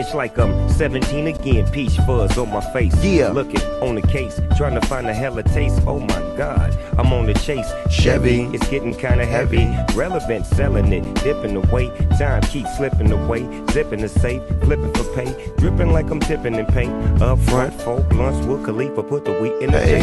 It's like I'm 17 again, peach fuzz on my face. Yeah. Looking on the case, trying to find a hella taste. Oh my god, I'm on the chase. Chevy. It's getting kinda heavy. Relevant, selling it, dipping away. Time keeps slipping away. Zipping the safe, flipping for pay. Dripping like I'm tipping in paint. Up front, four blunts with Khalifa, put the wheat in the Hey.